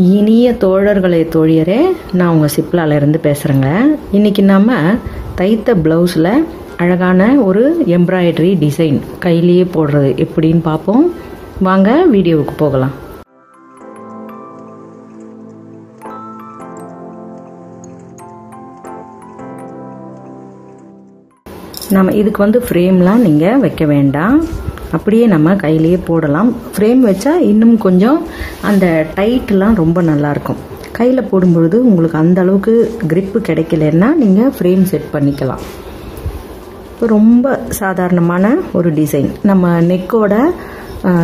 இனிய தோழர்களே தோழியரே நான் உங்கள் சிப்லாலேருந்து பேசுகிறேங்க இன்றைக்கி நம்ம தைத்த ப்ளவுஸில் அழகான ஒரு எம்ப்ராய்டரி டிசைன் கையிலேயே போடுறது எப்படின்னு பார்ப்போம் வாங்க வீடியோவுக்கு போகலாம். நம்ம இதுக்கு வந்து ஃப்ரேம்லாம் நீங்கள் வைக்க வேண்டாம். அப்படியே நம்ம கையிலேயே போடலாம். ஃப்ரேம் வச்சா இன்னும் கொஞ்சம் அந்த டைட்லாம் ரொம்ப நல்லாயிருக்கும். கையில் போடும்பொழுது உங்களுக்கு அந்த அளவுக்கு கிரிப்பு கிடைக்கலன்னா நீங்கள் ஃப்ரேம் செட் பண்ணிக்கலாம். இப்போ ரொம்ப சாதாரணமான ஒரு டிசைன் நம்ம நெக்கோட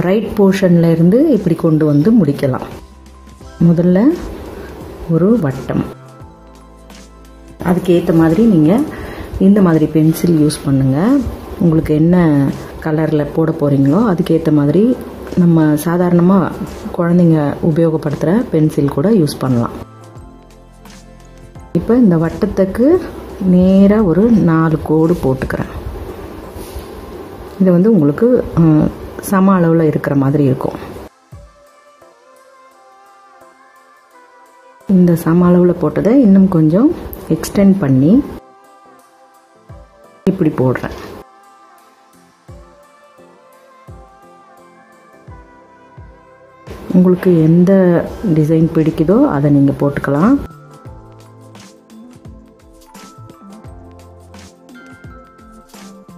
ரைட் போர்ஷனில் இருந்து இப்படி கொண்டு வந்து முடிக்கலாம். முதல்ல ஒரு வட்டம். அதுக்கேற்ற மாதிரி நீங்கள் இந்த மாதிரி பென்சில் யூஸ் பண்ணுங்கள் உங்களுக்கு என்ன கலரில் போட போகிறீங்களோ அதுக்கேற்ற மாதிரி நம்ம சாதாரணமாக குழந்தைங்க உபயோகப்படுத்துகிற பென்சில் கூட யூஸ் பண்ணலாம். இப்போ இந்த வட்டத்துக்கு நேராக ஒரு நாலு கோடு போட்டுக்கிறேன். இது வந்து உங்களுக்கு சம அளவில் இருக்கிற மாதிரி இருக்கும். இந்த சம அளவில் போட்டதை இன்னும் கொஞ்சம் எக்ஸ்டெண்ட் பண்ணி இப்படி போடுறேன். உங்களுக்கு எந்த டிசைன் பிடிக்குதோ அதை நீங்கள் போட்டுக்கலாம்.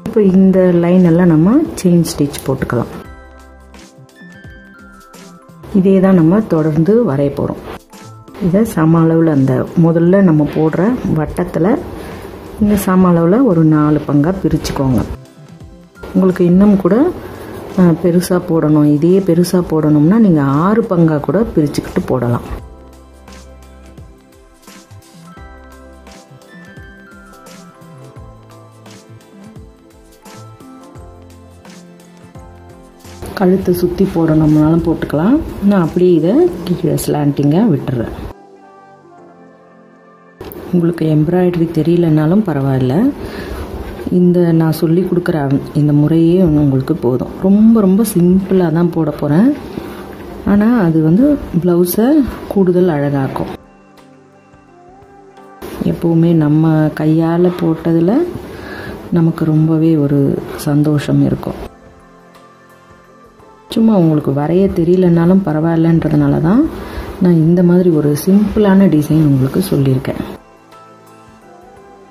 இப்போ இந்த லைன் எல்லாம் நம்ம செயின் ஸ்டிச் போட்டுக்கலாம். இதே தான் நம்ம தொடர்ந்து வரைய போகிறோம் இதை சம அளவில் அந்த முதல்ல நம்ம போடுற வட்டத்தில் இந்த சம அளவில் ஒரு நாலு பங்காக பிரிச்சுக்கோங்க. உங்களுக்கு இன்னும் கூட பெருசாக போடணும். இதே பெருசாக போடணும்னா நீங்கள் ஆறு பங்காக கூட பிரிச்சுக்கிட்டு போடலாம். கழுத்தை சுற்றி போடணும்னாலும் போட்டுக்கலாம். நான் அப்படியே இதை கீழே ஸ்லாண்டிங்காக விட்டுறேன். உங்களுக்கு எம்ப்ராய்டரி தெரியலனாலும் பரவாயில்ல. இந்த நான் சொல்லி கொடுக்குற இந்த முறையே உங்களுக்கு போதும். ரொம்ப ரொம்ப சிம்பிளாக தான் போட போகிறேன் ஆனால் அது வந்து ப்ளவுஸை கூடுதல் அழகாக்கும். எப்போவுமே நம்ம கையால் போட்டதில் நமக்கு ரொம்பவே ஒரு சந்தோஷம் இருக்கும். சும்மா உங்களுக்கு வரைய தெரியலனாலும் பரவாயில்லன்றதுனால தான் நான் இந்த மாதிரி ஒரு சிம்பிளான டிசைன் உங்களுக்கு சொல்லியிருக்கேன்.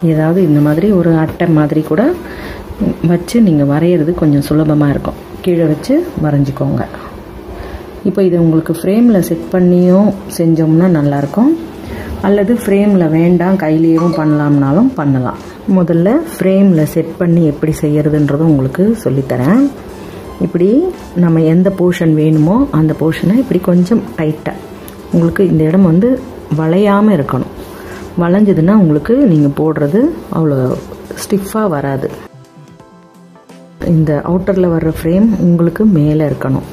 ஏதாவது இந்த மாதிரி ஒரு அட்டை மாதிரி கூட வச்சு நீங்கள் வரைகிறது கொஞ்சம் சுலபமாக இருக்கும். கீழே வச்சு வரைஞ்சிக்கோங்க. இப்போ இதை உங்களுக்கு ஃப்ரேமில் செட் பண்ணியும் செஞ்சோம்னா நல்லாயிருக்கும் அல்லது ஃப்ரேமில் வேண்டாம் கையிலேயும் பண்ணலாம்னாலும் பண்ணலாம். முதல்ல ஃப்ரேமில் செட் பண்ணி எப்படி செய்கிறதுன்றதும் உங்களுக்கு சொல்லித்தரேன். இப்படி நம்ம எந்த போர்ஷன் வேணுமோ அந்த போர்ஷனை இப்படி கொஞ்சம் டைட்டாக உங்களுக்கு இந்த இடம் வந்து வளையாமல் இருக்கணும். வளைஞ்சதுன்னா உங்களுக்கு நீங்கள் போடுறது அவ்வளோ ஸ்டிஃபாக வராது. இந்த அவுட்டரில் வர்ற ஃப்ரேம் உங்களுக்கு மேலே இருக்கணும்.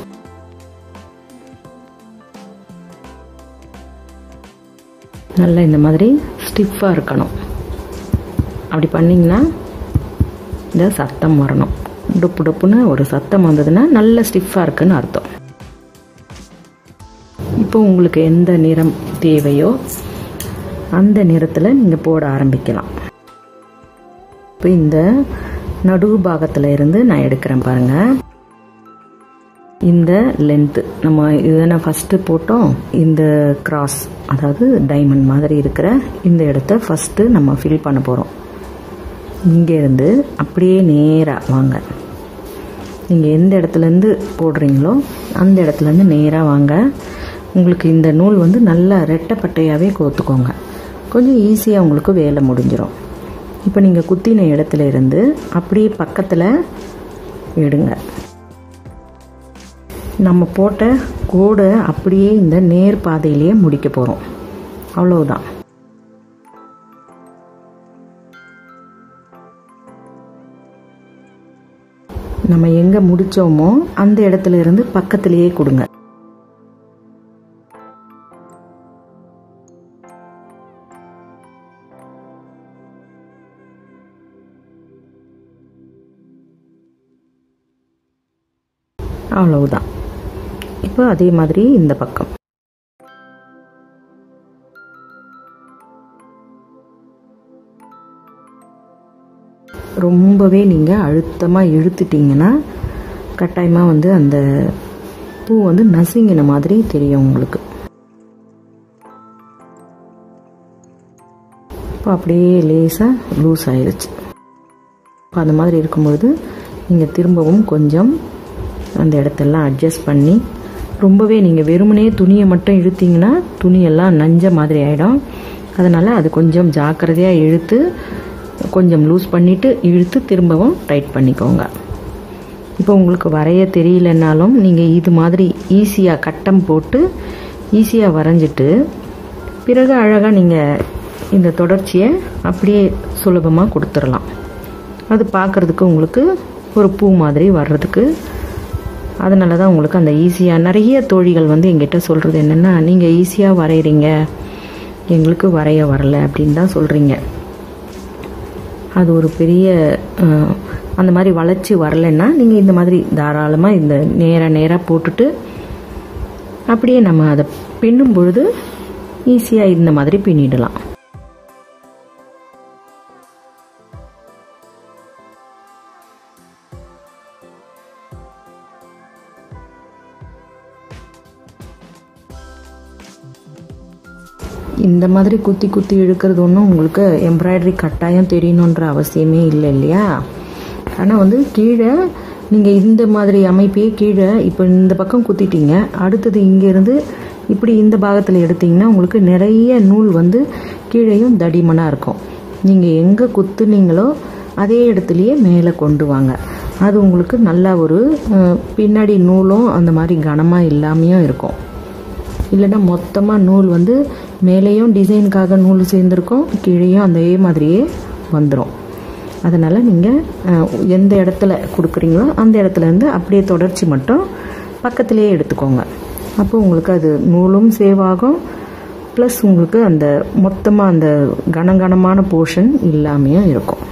நல்லா இந்த மாதிரி ஸ்டிஃபாக இருக்கணும். அப்படி பண்ணிங்கன்னா இந்த சத்தம் வரணும். டுப்பு டுப்புன்னு ஒரு சத்தம் வந்ததுன்னா நல்ல ஸ்டிஃபாக இருக்குன்னு அர்த்தம். இப்போ உங்களுக்கு எந்த நிறம் தேவையோ அந்த நிறத்தில் நீங்கள் போட ஆரம்பிக்கலாம். இப்போ இந்த நடுவு பாகத்தில் இருந்து நான் எடுக்கிறேன் பாருங்கள் இந்த லென்த்து நம்ம இதனை ஃபஸ்ட்டு போட்டோம். இந்த கிராஸ் அதாவது டைமண்ட் மாதிரி இருக்கிற இந்த இடத்த ஃபஸ்ட்டு நம்ம ஃபில் பண்ண போகிறோம் இங்கேருந்து அப்படியே நேராக வாங்க. நீங்கள் எந்த இடத்துலேருந்து போடுறீங்களோ அந்த இடத்துலேருந்து நேராக வாங்க. உங்களுக்கு இந்த நூல் வந்து நல்லா ரெட்டப்பட்டையாகவே கோத்துக்கோங்க. கொஞ்சம் ஈஸியாக உங்களுக்கு வேலை முடிஞ்சிடும் இப்போ நீங்கள் குத்தின இடத்துல இருந்து அப்படியே பக்கத்தில் எடுங்க. நம்ம போட்ட கோடை அப்படியே இந்த நேர் பாதையிலேயே முடிக்க போகிறோம் அவ்வளவுதான். நம்ம எங்கே முடித்தோமோ அந்த இடத்துல இருந்து பக்கத்திலேயே கொடுங்க. அவ்வளவுதான். இப்போ அதே மாதிரி இந்த பக்கம். ரொம்பவே நீங்கள் அழுத்தமாக இழுத்துட்டீங்கன்னா கட்டாயமாக வந்து அந்த பூ வந்து நசுங்கின மாதிரி தெரியும் உங்களுக்கு. இப்போ அப்படியே லேசாக லூஸ் ஆயிடுச்சு இப்போ அந்த மாதிரி இருக்கும்பொழுது நீங்கள் திரும்பவும் கொஞ்சம் அந்த இடத்தெல்லாம் அட்ஜஸ்ட் பண்ணி ரொம்பவே நீங்கள் வெறுமனே துணியை மட்டும் இழுத்தீங்கன்னா துணியெல்லாம் நஞ்ச மாதிரி ஆகிடும் அதனால் அது கொஞ்சம் ஜாக்கிரதையாக இழுத்து கொஞ்சம் லூஸ் பண்ணிவிட்டு இழுத்து திரும்பவும் டைட் பண்ணிக்கோங்க. இப்போ உங்களுக்கு வரைய தெரியலனாலும் நீங்கள் இது மாதிரி ஈஸியாக கட்டம் போட்டு ஈஸியாக வரைஞ்சிட்டு பிறகு அழகாக நீங்கள் இந்த தொடர்ச்சியை அப்படியே சுலபமாக கொடுத்துடலாம். அது பார்க்குறதுக்கு உங்களுக்கு ஒரு பூ மாதிரி வர்றதுக்கு அதனால தான் உங்களுக்கு அந்த ஈஸியாக நிறைய தோழிகள் வந்து எங்கிட்ட சொல்கிறது என்னென்னா நீங்கள் ஈஸியாக வரைகிறீங்க எங்களுக்கு வரைய வரல அப்படின்னு தான் சொல்கிறீங்க அது ஒரு பெரிய அந்த மாதிரி வளர்ச்சி வரலைன்னா நீங்கள் இந்த மாதிரி தாராளமாக இந்த நேராக நேராக போட்டுட்டு அப்படியே நம்ம அதை பின்னும் பொழுது ஈஸியாக இந்த மாதிரி பின்னிடலாம். இந்த மாதிரி குத்தி குத்தி இழுக்கிறது ஒன்றும் உங்களுக்கு எம்ப்ராய்டரி கட்டாயம் தெரியணுன்ற அவசியமே இல்லை இல்லையா? ஆனால் வந்து கீழே நீங்கள் இந்த மாதிரி அமைப்பையே கீழே இப்போ இந்த பக்கம் குத்திட்டீங்க அடுத்தது இங்கேருந்து இப்படி இந்த பாகத்தில் எடுத்தீங்கன்னா உங்களுக்கு நிறைய நூல் வந்து கீழேயும் தடிமனாக இருக்கும். நீங்கள் எங்கே குத்துனீங்களோ அதே இடத்துலையே மேலே கொண்டு வாங்க. அது உங்களுக்கு நல்லா ஒரு பின்னாடி நூலும் அந்த மாதிரி கனமாக இல்லாமையும் இருக்கும். இல்லைன்னா மொத்தமாக நூல் வந்து மேலேயும் டிசைனுக்காக நூல் சேர்ந்துருக்கும் கீழேயும் அதே மாதிரியே வந்துடும் அதனால் நீங்கள் எந்த இடத்துல கொடுக்குறீங்களோ அந்த இடத்துலேருந்து அப்படியே தொடர்ச்சி மட்டும் பக்கத்துலேயே எடுத்துக்கோங்க. அப்போ உங்களுக்கு அது நூலும் சேவ் ஆகும். ப்ளஸ் உங்களுக்கு அந்த மொத்தமாக அந்த கனகனமான போர்ஷன் இல்லாமையும் இருக்கும்.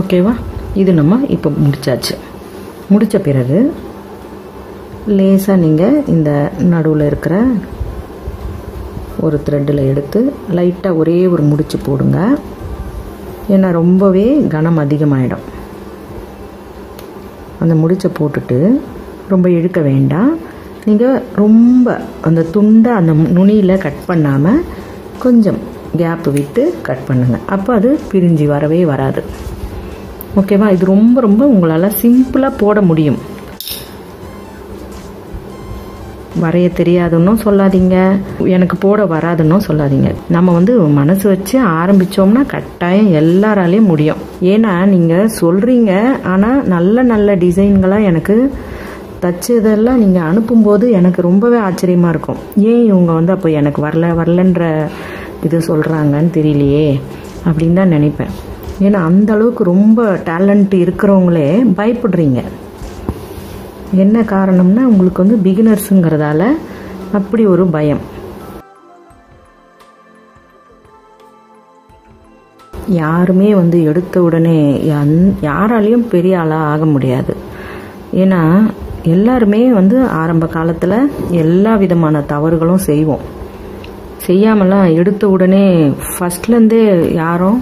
ஓகேவா? இது நம்ம இப்போ முடிச்சாச்சு. முடித்த பிறகு லேசாக நீங்கள் இந்த நடுவில் இருக்கிற ஒரு த்ரெட்டில் எடுத்து லைட்டாக ஒரே ஒரு முடிச்சு போடுங்க. ஏன்னா ரொம்பவே கனம் அதிகமாகிடும் அந்த முடிச்சை போட்டுட்டு ரொம்ப இழுக்க வேண்டாம். நீங்கள் ரொம்ப அந்த துண்டை அந்த நுனியில் கட் பண்ணாமல் கொஞ்சம் கேப் விட்டு கட் பண்ணுங்கள் அப்போ அது பிரிஞ்சு வரவே வராது. ஓகேவா? இது ரொம்ப ரொம்ப உங்களால் சிம்பிளாக போட முடியும். வரைய தெரியாதுன்னும் சொல்லாதீங்க. எனக்கு போட வராதுன்னும் சொல்லாதீங்க. நம்ம வந்து மனசு வச்சு ஆரம்பித்தோம்னா கட்டாயம் எல்லாராலையும் முடியும். ஏன்னா நீங்கள் சொல்கிறீங்க ஆனால் நல்ல நல்ல டிசைன்களாக எனக்கு தச்சதெல்லாம் நீங்கள் அனுப்பும்போது எனக்கு ரொம்பவே ஆச்சரியமாக இருக்கும். ஏன் இவங்க வந்து அப்போ எனக்கு வரல வரலன்ற இது சொல்கிறாங்கன்னு தெரியலையே அப்படின்னு தான் நினைப்பேன். ஏன்னா அந்த அளவுக்கு ரொம்ப டேலண்ட் இருக்கிறவங்களே பயப்படுறீங்க. என்ன காரணம்னா உங்களுக்கு வந்து பிகினர்ஸுங்கிறதால அப்படி ஒரு பயம். யாருமே வந்து எடுத்த உடனே யாராலையும் பெரிய ஆளாக ஆக முடியாது. ஏன்னா எல்லாருமே வந்து ஆரம்ப காலத்தில் எல்லா விதமான தவறுகளும் செய்வோம். செய்யாமலாம் எடுத்த உடனே ஃபஸ்ட்லேருந்தே யாரும்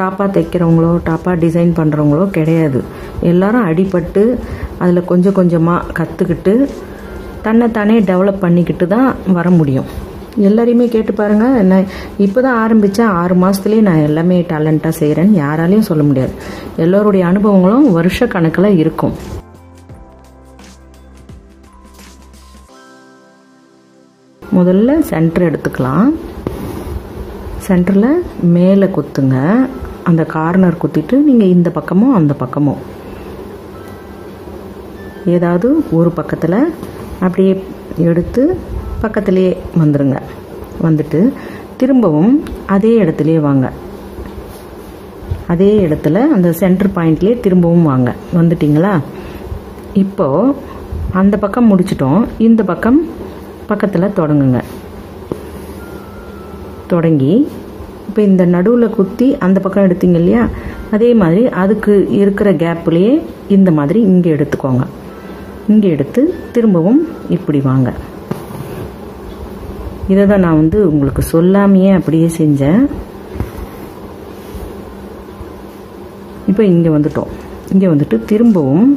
டாப்பாக தைக்கிறவங்களோ டாப்பாக டிசைன் பண்ணுறவங்களோ கிடையாது. எல்லாரும் அடிபட்டு அதில் கொஞ்சம் கொஞ்சமாக கற்றுக்கிட்டு தன்னைத்தானே டெவலப் பண்ணிக்கிட்டு தான் வர முடியும். எல்லாரையுமே கேட்டு பாருங்கள் நான் இப்போ தான் ஆரம்பித்தேன் ஆறு மாதத்துலேயே நான் எல்லாமே டேலண்ட்டாக செய்கிறேன்னு யாராலையும் சொல்ல முடியாது. எல்லோருடைய அனுபவங்களும் வருஷ கணக்கில் இருக்கும். முதல்ல சென்டர் எடுத்துக்கலாம். சென்டரில் மேலே குத்துங்க. அந்த கார்னர் குத்திட்டு நீங்கள் இந்த பக்கமும் அந்த பக்கமும் ஏதாவது ஒரு பக்கத்தில் அப்படியே எடுத்து பக்கத்துலேயே வந்துடுங்க வந்துட்டு திரும்பவும் அதே இடத்துலையே வாங்க. அதே இடத்துல அந்த சென்டர் பாயிண்ட்லேயே திரும்பவும் வாங்க. வந்துட்டிங்களா? இப்போது அந்த பக்கம் முடிச்சிட்டோம். இந்த பக்கம் பக்கத்தில் தொடங்குங்க. தொடங்கி இப்போ இந்த நடுவில் குத்தி அந்த பக்கம் எடுத்தீங்க இல்லையா? அதே மாதிரி அதுக்கு இருக்கிற கேப்லேயே இந்த மாதிரி இங்கே எடுத்துக்கோங்க. இங்கே எடுத்து திரும்பவும் இப்படி வாங்க. இதை தான் நான் வந்து உங்களுக்கு சொல்லாமையே அப்படியே செஞ்சேன். இப்போ இங்கே வந்துட்டோம். இங்கே வந்துட்டு திரும்பவும்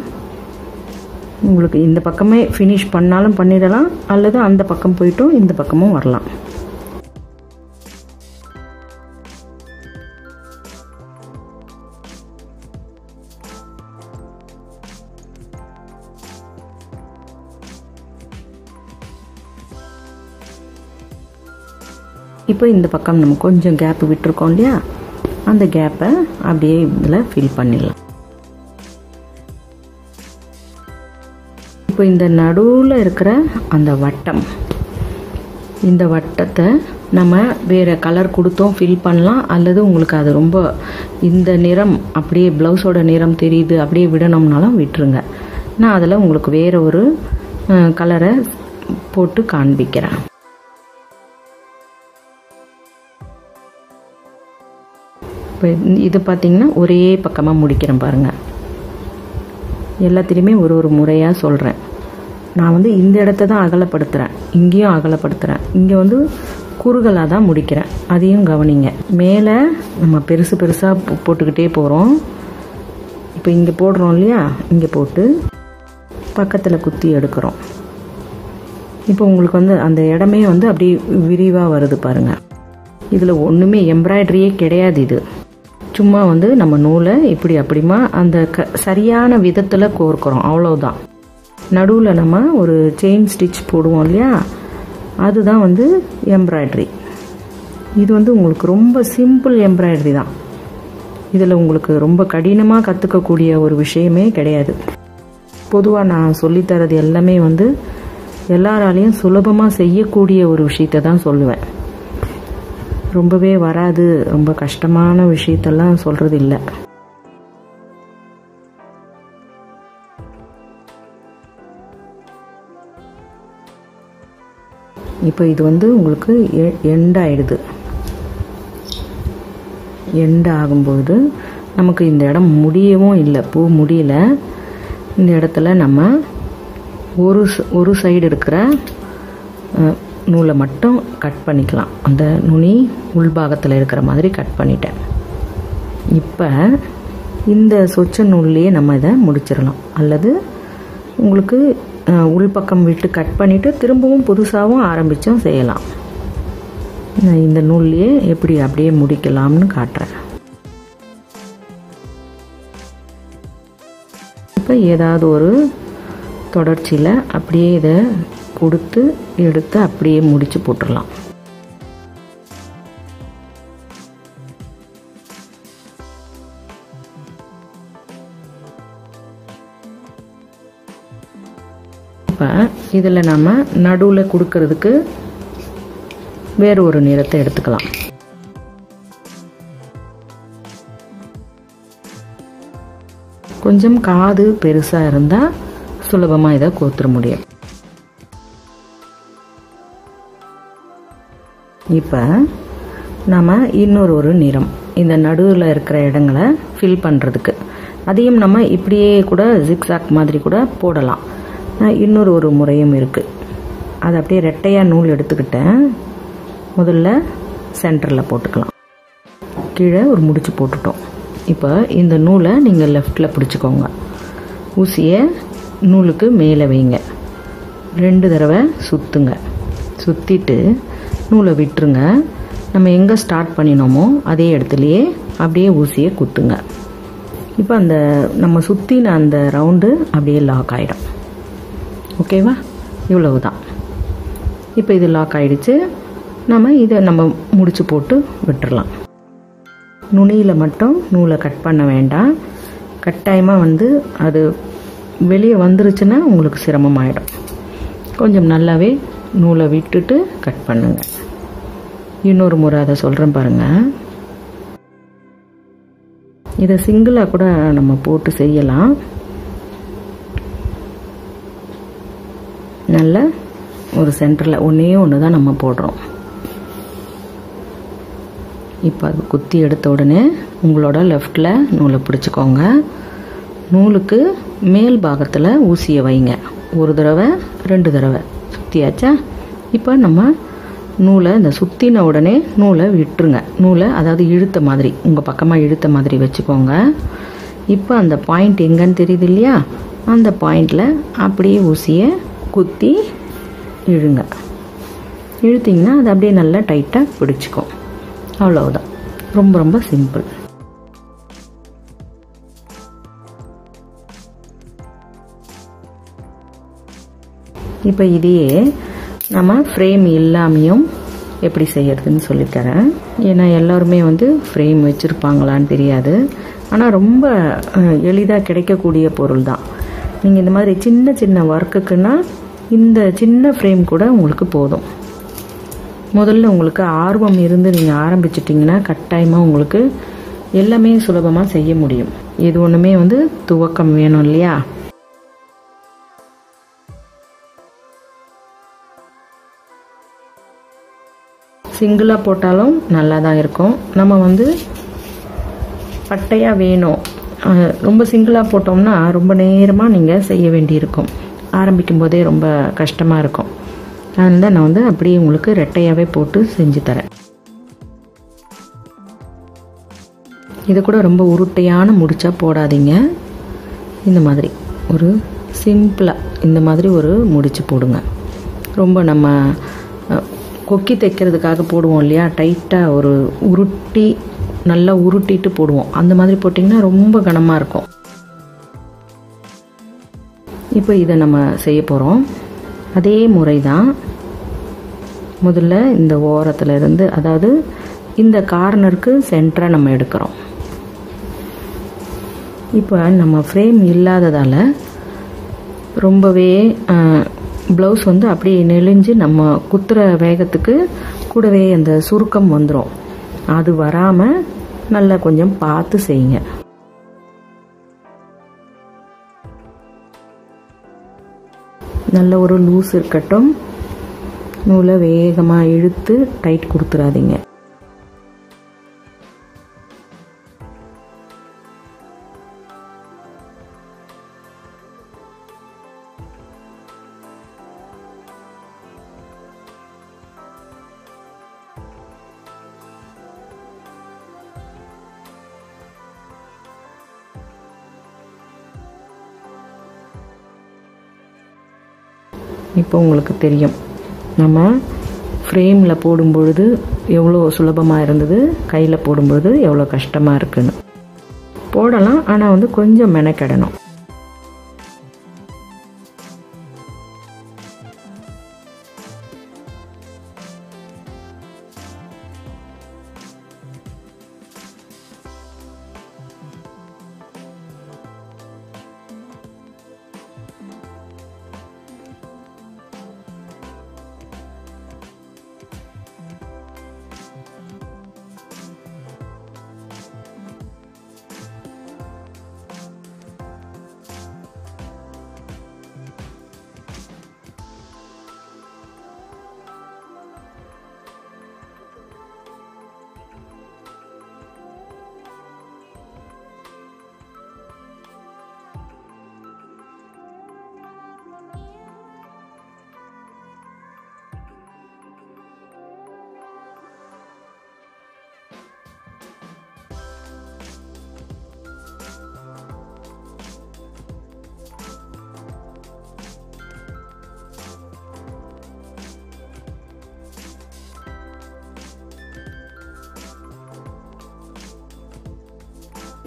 உங்களுக்கு இந்த பக்கமே ஃபினிஷ் பண்ணாலும் பண்ணிடலாம் அல்லது அந்த பக்கம் போயிட்டும் இந்த பக்கமும் வரலாம். இப்போ இந்த பக்கம் நம்ம கொஞ்சம் கேப் விட்டுருக்கோம் இல்லையா? அந்த கேப்பை அப்படியே இதில் ஃபில் பண்ணிடலாம். இப்போ இந்த நடுவில் இருக்கிற அந்த வட்டம் இந்த வட்டத்தை நம்ம வேறு கலர் கொடுத்தோம் ஃபில் பண்ணலாம். அல்லது உங்களுக்கு அது ரொம்ப இந்த நிறம் அப்படியே ப்ளவுஸோட நிறம் தெரியுது அப்படியே விடணும்னாலும் விட்டுருங்க. நான் அதில் உங்களுக்கு வேறு ஒரு கலரை போட்டு காண்பிக்கிறேன். இப்போ இது பார்த்திங்கன்னா ஒரே பக்கமாக முடிக்கிறேன் பாருங்கள் எல்லாத்திலையுமே ஒரு ஒரு முறையாக சொல்கிறேன் நான் வந்து இந்த இடத்த தான் அகலப்படுத்துகிறேன் இங்கேயும் அகலப்படுத்துகிறேன் இங்கே வந்து குறுகலாக தான் முடிக்கிறேன். அதையும் கவனிங்க. மேலே நம்ம பெருசு பெருசாக போட்டுக்கிட்டே போகிறோம் இப்போ இங்கே போடுறோம் இல்லையா? இங்கே போட்டு பக்கத்தில் குத்தி எடுக்கிறோம். இப்போ உங்களுக்கு வந்து அந்த இடமே வந்து அப்படியே விரிவாக வருது பாருங்கள் இதில் ஒன்றுமே எம்ப்ராய்டரியே கிடையாது இது. சும்மா வந்து நம்ம நூலை இப்படி அப்படிமா அந்த க சரியான விதத்தில் கோர்க்குறோம். அவ்வளோதான் நடுவில் நம்ம ஒரு செயின் ஸ்டிச் போடுவோம் இல்லையா? அதுதான் வந்து எம்ப்ராய்டரி இது வந்து உங்களுக்கு ரொம்ப சிம்பிள் எம்ப்ராய்டரி தான். இதில் உங்களுக்கு ரொம்ப கடினமாக கற்றுக்கக்கூடிய ஒரு விஷயமே கிடையாது. பொதுவாக நான் சொல்லித்தரது எல்லாமே வந்து எல்லாராலையும் சுலபமாக செய்யக்கூடிய ஒரு விஷயத்தை தான் சொல்லுவேன். ரொம்பவே வராது. ரொம்ப கஷ்டமான விஷயத்தெல்லாம் சொல்கிறது இல்லை இப்போ இது வந்து உங்களுக்கு எண்ட் ஆகிடுது எண்ட் ஆகும்போது நமக்கு இந்த இடம் முடியவும் இல்லை. பூ முடியல. இந்த இடத்துல நம்ம ஒரு ஒரு சைடு இருக்கிற நூலை மட்டும் கட் பண்ணிக்கலாம். அந்த நுனி உள்பாகத்தில் இருக்கிற மாதிரி கட் பண்ணிட்டேன். இப்போ இந்த சொச்ச நூல்லையே நம்ம இதை முடிச்சிடலாம். அல்லது உங்களுக்கு உள்பக்கம் விட்டு கட் பண்ணிவிட்டு திரும்பவும் புதுசாகவும் ஆரம்பித்தும் செய்யலாம். நான் இந்த நூல்லையே எப்படி அப்படியே முடிக்கலாம்னு காட்டுறேன். இப்போ ஏதாவது ஒரு தொடர்ச்சியில் அப்படியே இதை கொடுத்து எடுத்து அப்படியே முடிச்சு போட்டுடலாம். இப்போ இதில் நம்ம நடுவில் கொடுக்கறதுக்கு வேறு ஒரு நிறத்தை எடுத்துக்கலாம். கொஞ்சம் காது பெருசாக இருந்தால் சுலபமாக இதை கோத்துற முடியும். இப்போ நம்ம இன்னொரு ஒரு நிறம். இந்த நடுவில் இருக்கிற இடங்களை ஃபில் பண்ணுறதுக்கு அதையும் நம்ம இப்படியே கூட ஜிக்ஸாக் மாதிரி கூட போடலாம். இன்னொரு ஒரு முறையும் இருக்குது அதை அப்படியே ரெட்டையாக நூல் எடுத்துக்கிட்டேன் முதல்ல சென்டரில் போட்டுக்கலாம். கீழே ஒரு முடிச்சு போட்டுட்டோம். இப்போ இந்த நூலை நீங்கள் லெஃப்டில் பிடிச்சிக்கோங்க. ஊசியை நூலுக்கு மேலே வைங்க. ரெண்டு தடவை சுற்றுங்க சுற்றிட்டு நூலை விட்டுருங்க. நம்ம எங்கே ஸ்டார்ட் பண்ணினோமோ அதே இடத்துலையே அப்படியே ஊசியை குத்துங்க. இப்போ அந்த நம்ம சுற்றின அந்த ரவுண்டு அப்படியே லாக் ஆகிடும் ஓகேவா இவ்வளவு தான் இப்போ இது லாக் ஆகிடுச்சு நம்ம இதை நம்ம முடிச்சு போட்டு விட்டுறலாம். நுனியில் மட்டும் நூலை கட் பண்ண வேண்டாம். கட்டாயமாக வந்து அது வெளியே வந்துருச்சுன்னா உங்களுக்கு சிரமமாயிடும். கொஞ்சம் நல்லாவே நூலை விட்டுட்டு கட் பண்ணுங்க. இன்னொரு முறை அதை சொல்கிறேன் பாருங்கள் இதை சிங்கிளாக கூட நம்ம போட்டு செய்யலாம். நல்ல ஒரு சென்டரில் ஒன்றே ஒன்று தான் நம்ம போடுறோம். இப்போ அது குத்தி எடுத்த உடனே உங்களோட லெஃப்டில் நூலை பிடிச்சிக்கோங்க. நூலுக்கு மேல் பாகத்தில் ஊசியை வைங்க. ஒரு தடவை ரெண்டு தடவை. சுற்றியாச்சா இப்போ நம்ம நூலை இந்த சுற்றின உடனே நூலை விட்டுருங்க. நூலை அதாவது இழுத்த மாதிரி உங்கள் பக்கமாக இழுத்த மாதிரி வச்சுக்கோங்க. இப்போ அந்த பாயிண்ட் எங்கன்னு தெரியுது இல்லையா? அந்த பாயிண்டில் அப்படியே ஊசியை குத்தி இழுங்க. இழுத்திங்கன்னா அது அப்படியே நல்லா டைட்டாக பிடிச்சிக்கும். அவ்வளோதான் ரொம்ப ரொம்ப சிம்பிள் இப்போ இதையே நம்ம ஃப்ரேம் இல்லாமையும் எப்படி செய்யறதுன்னு சொல்லித்தரேன். ஏன்னா எல்லோருமே வந்து ஃப்ரேம் வச்சுருப்பாங்களான்னு தெரியாது. ஆனால் ரொம்ப எளிதாக கிடைக்கக்கூடிய பொருள் தான் நீங்கள் இந்த மாதிரி சின்ன சின்ன ஒர்க்குக்குன்னா இந்த சின்ன ஃப்ரேம் கூட உங்களுக்கு போதும். முதல்ல உங்களுக்கு ஆர்வம் இருந்து நீங்கள் ஆரம்பிச்சிட்டிங்கன்னா கட்டாயமாக உங்களுக்கு எல்லாமே சுலபமாக செய்ய முடியும். இது ஒன்றுமே வந்து துவக்கம் வேணும் இல்லையா? சிங்கிளாக போட்டாலும் நல்லா தான் இருக்கும். நம்ம வந்து பட்டையாக வேணும். ரொம்ப சிங்கிளாக போட்டோம்னா ரொம்ப நேரமாக நீங்கள் செய்ய வேண்டியிருக்கும். ஆரம்பிக்கும் போதே ரொம்ப கஷ்டமாக இருக்கும். அதனால நான் வந்து அப்படியே உங்களுக்கு ரெட்டையாகவே போட்டு செஞ்சு தரேன். இது கூட ரொம்ப உருட்டையான முடிச்சா போடாதீங்க. இந்த மாதிரி ஒரு சிம்பிளாக இந்த மாதிரி ஒரு முடிச்சு போடுங்க. ரொம்ப நம்ம கொக்கி தைக்கிறதுக்காக போடுவோம் இல்லையா? டைட்டாக ஒரு உருட்டி நல்லா உருட்டிட்டு போடுவோம். அந்த மாதிரி போட்டிங்கன்னா ரொம்ப கனமாக இருக்கும். இப்போ இதை நம்ம செய்ய போகிறோம் அதே முறை தான் முதல்ல இந்த ஓரத்தில் இருந்து அதாவது இந்த கார்னருக்கு சென்டராக நம்ம எடுக்கிறோம். இப்போ நம்ம ஃப்ரேம் இல்லாததால் ரொம்பவே ப்ளவுஸ் வந்து அப்படியே நெளிஞ்சு நம்ம குத்துற வேகத்துக்கு கூடவே அந்த சுருக்கம் வந்துடும் அது வராமல் நல்லா கொஞ்சம் பார்த்து செய்யுங்க. நல்ல ஒரு லூஸ் இருக்கட்டும். நூலை வேகமாக இழுத்து டைட் கொடுத்துடாதீங்க இப்போ உங்களுக்கு தெரியும். நம்ம ஃப்ரேமில் போடும்பொழுது எவ்வளோ சுலபமாக இருந்தது? கையில் போடும்பொழுது எவ்வளோ கஷ்டமாக இருக்குன்னு. போடலாம் ஆனால் வந்து கொஞ்சம் மெனக்கெடணும்.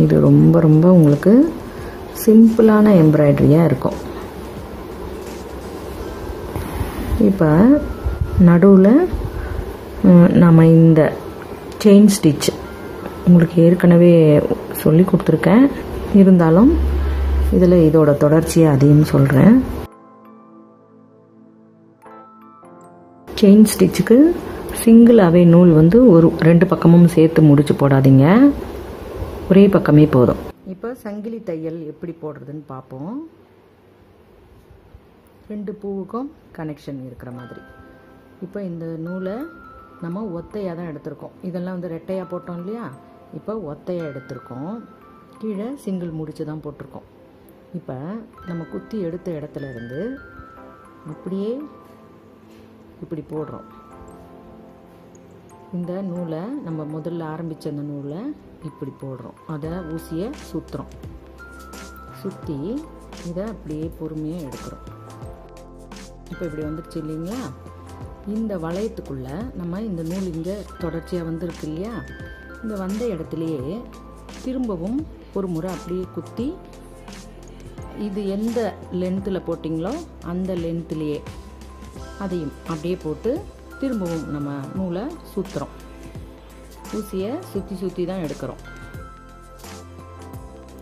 இது ரொம்ப ரொம்ப உங்களுக்கு சிம்பிளான எம்ப்ராய்டரியாக இருக்கும். இப்போ நடுவில் நம்ம இந்த செயின் ஸ்டிச் உங்களுக்கு ஏற்கனவே சொல்லி கொடுத்துருக்கேன். இருந்தாலும் இதில் இதோட தொடர்ச்சியை அதையும் சொல்கிறேன் செயின் ஸ்டிச்சுக்கு சிங்கிளாகவே நூல் வந்து ஒரு ரெண்டு பக்கமும் சேர்த்து முடிச்சு போடாதீங்க. ஒரே பக்கமே போதும். இப்போ சங்கிலி தையல் எப்படி போடுறதுன்னு பார்ப்போம் ரெண்டு பூவுக்கும் கனெக்ஷன் இருக்கிற மாதிரி. இப்போ இந்த நூலை நம்ம ஒத்தையாக தான் எடுத்திருக்கோம். இதெல்லாம் வந்து ரெட்டையாக போட்டோம் இல்லையா? இப்போ ஒத்தையாக எடுத்திருக்கோம். கீழே சிங்கிள் முடிச்சு தான் போட்டிருக்கோம். இப்போ நம்ம குத்தி எடுத்த இடத்துல இருந்து அப்படியே இப்படி போடுறோம். இந்த நூலை நம்ம முதல்ல ஆரம்பித்த அந்த நூலை இப்படி போடுறோம். அதை ஊசியை சுற்றுறோம் சுற்றி இதை அப்படியே பொறுமையாக எடுக்கிறோம். இப்போ இப்படி வந்துருச்சு இல்லைங்களா? இந்த வளையத்துக்குள்ளே நம்ம இந்த நூல் இங்கே தொடர்ச்சியாக வந்துருக்கு இல்லையா? இந்த வந்த இடத்துலையே திரும்பவும் ஒரு முறை அப்படியே குத்தி இது எந்த லென்த்தில் போட்டிங்களோ அந்த லென்த்துலேயே அதையும் அப்படியே போட்டு திரும்பவும் நம்ம நூலை சுற்றுறோம் ஊசியை சுற்றி சுற்றி தான் எடுக்கிறோம்.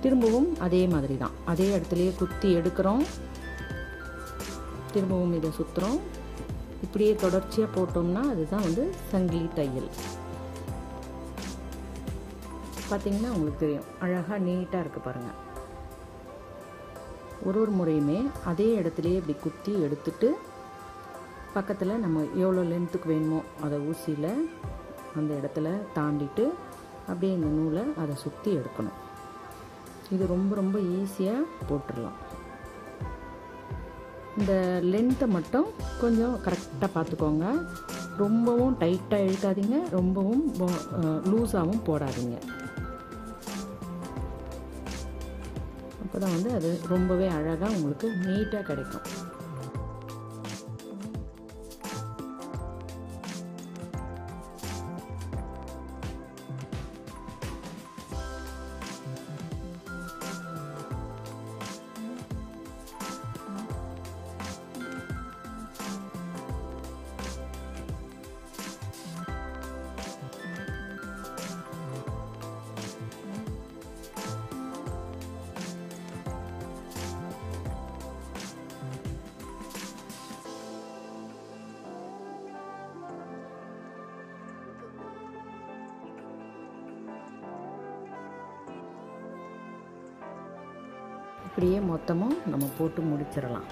திரும்பவும் அதே மாதிரி தான். அதே இடத்துலையே குத்தி எடுக்கிறோம். திரும்பவும் இதை சுற்றுறோம் இப்படியே தொடர்ச்சியாக போட்டோம்னா அதுதான் வந்து சங்கிலி தையல். பார்த்திங்கன்னா உங்களுக்கு தெரியும். அழகாக நீட்டாக இருக்குது பாருங்கள் ஒரு ஒரு முறையுமே அதே இடத்துலையே இப்படி குத்தி எடுத்துட்டு பக்கத்தில் நம்ம எவ்வளோ லென்த்துக்கு வேணுமோ அதை ஊசியில் அந்த இடத்துல தாண்டிட்டு அப்படியே இந்த நூலை அதை சுற்றி எடுக்கணும். இது ரொம்ப ரொம்ப ஈஸியாக போட்டுடலாம். இந்த லென்த்தை மட்டும் கொஞ்சம் கரெக்டாக பார்த்துக்கோங்க. ரொம்பவும் டைட்டாக இழுக்காதீங்க. ரொம்பவும் லூஸாகவும் போடாதீங்க. அப்போ தான் வந்து அது ரொம்பவே அழகாக உங்களுக்கு நீட்டாக கிடைக்கும். இப்படியே மொத்தமும் நம்ம போட்டு முடிச்சிடலாம்.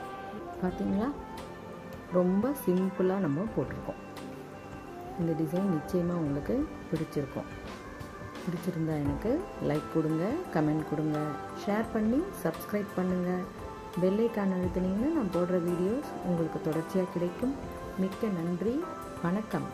பார்த்தீங்களா ரொம்ப சிம்பிளாக நம்ம போட்டிருக்கோம். இந்த டிசைன் நிச்சயமாக உங்களுக்கு பிடிச்சிருக்கும். பிடிச்சிருந்தா எனக்கு லைக் கொடுங்க கமெண்ட் கொடுங்க ஷேர் பண்ணி சப்ஸ்கிரைப் பண்ணுங்கள் பெல்லைக்கான் அழுத்தினீங்கன்னா நான் போடுற வீடியோஸ் உங்களுக்கு தொடர்ச்சியாக கிடைக்கும். மிக்க நன்றி வணக்கம்.